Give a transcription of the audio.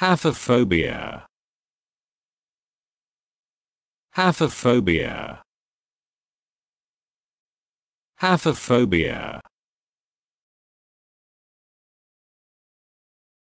Haphophobia. Haphophobia. Haphophobia.